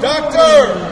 Doctor!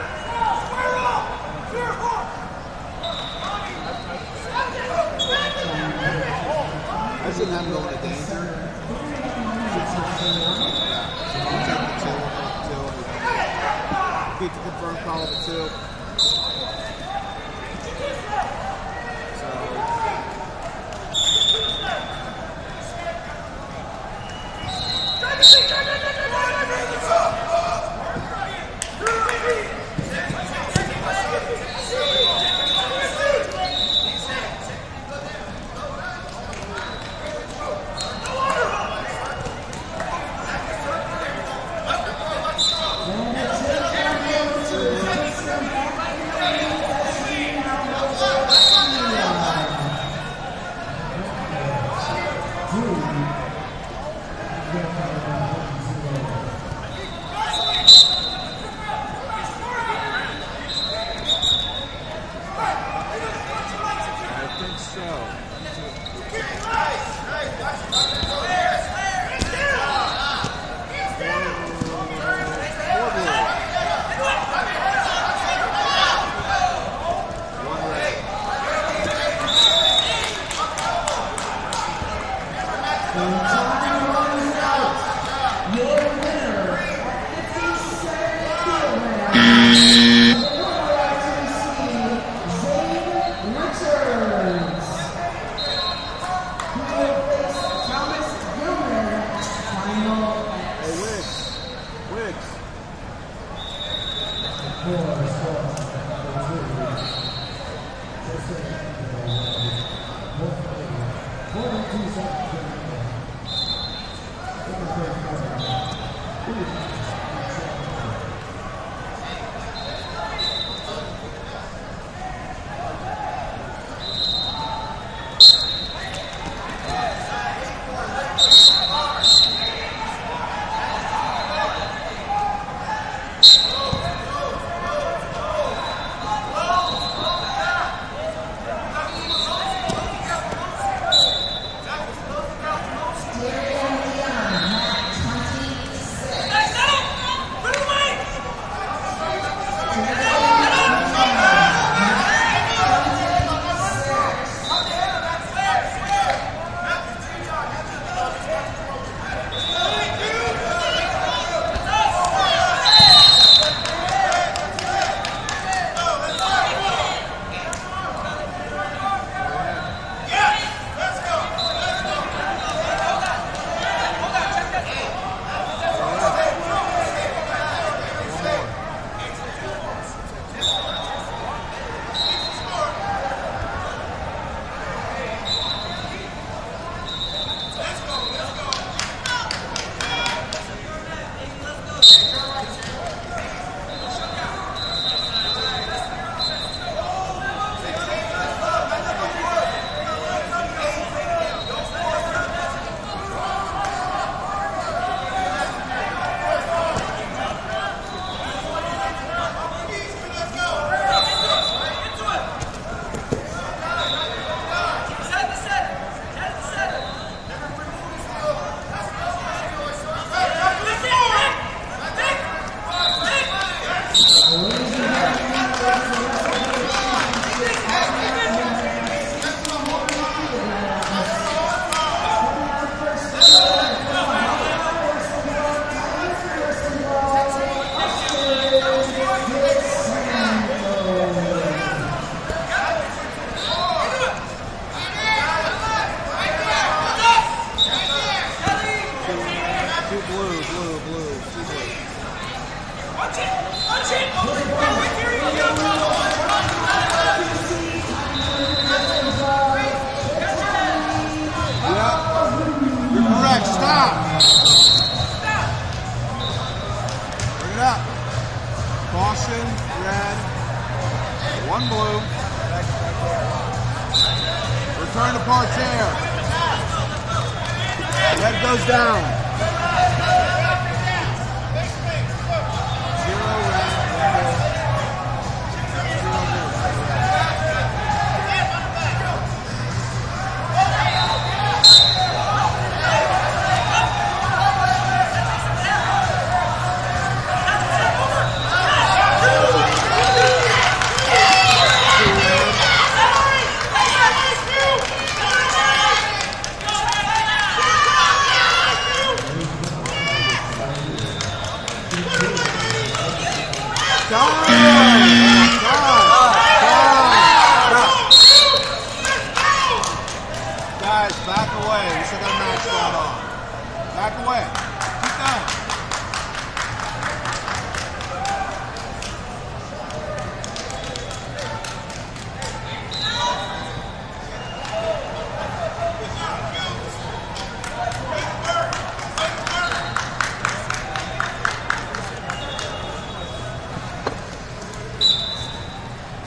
shouldn't have going to danger. Take the confirmed call of the two. So Go! Stop! stop. Bring it up. Boston, red, one blue. Return to Parterre. Red goes down. God.